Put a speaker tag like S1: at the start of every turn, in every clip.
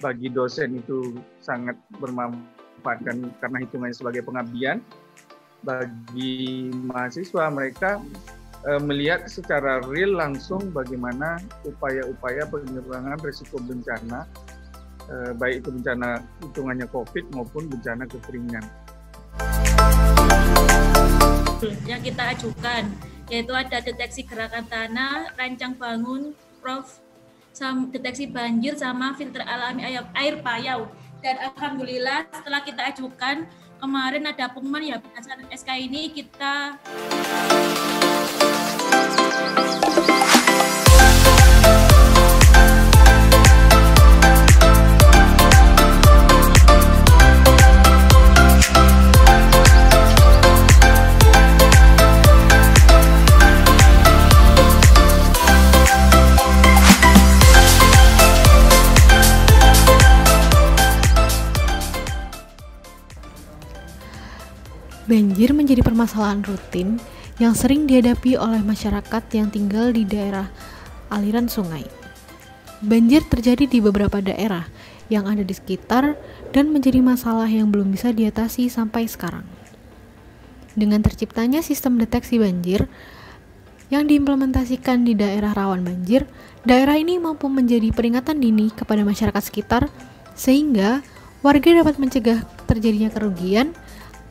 S1: bagi dosen itu sangat bermanfaat karena hitungannya sebagai pengabdian. Bagi mahasiswa mereka e, melihat secara real langsung bagaimana upaya-upaya pengurangan risiko bencana e, baik itu bencana hitungannya COVID maupun bencana kekeringan.
S2: Yang kita ajukan yaitu ada deteksi gerakan tanah, rancang bangun, prof deteksi banjir sama filter alami air, air payau. Dan alhamdulillah setelah kita ajukan kemarin ada pengumuman ya berdasarkan SK ini kita
S3: Banjir menjadi permasalahan rutin yang sering dihadapi oleh masyarakat yang tinggal di daerah aliran sungai. Banjir terjadi di beberapa daerah yang ada di sekitar dan menjadi masalah yang belum bisa diatasi sampai sekarang. Dengan terciptanya sistem deteksi banjir yang diimplementasikan di daerah rawan banjir, daerah ini mampu menjadi peringatan dini kepada masyarakat sekitar sehingga warga dapat mencegah terjadinya kerugian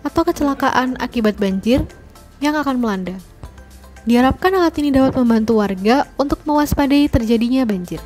S3: atau kecelakaan akibat banjir yang akan melanda. Diharapkan alat ini dapat membantu warga untuk mewaspadai terjadinya banjir.